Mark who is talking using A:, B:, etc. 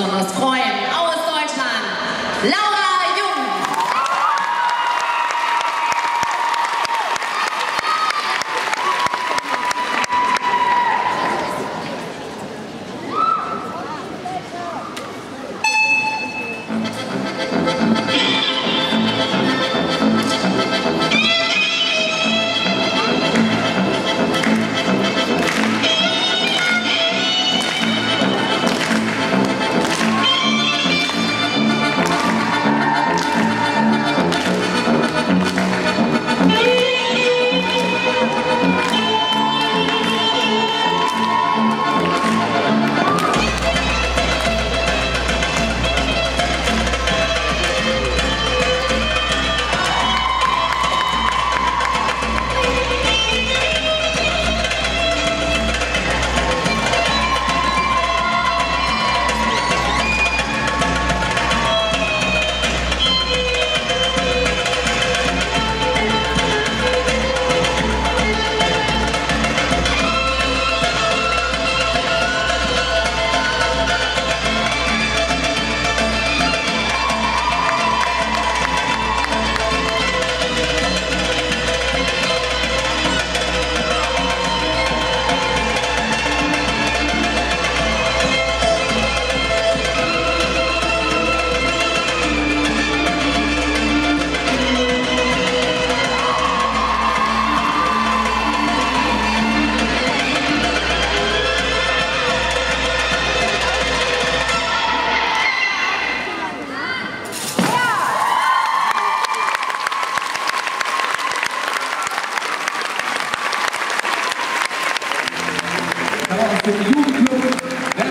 A: besonders
B: Thank you.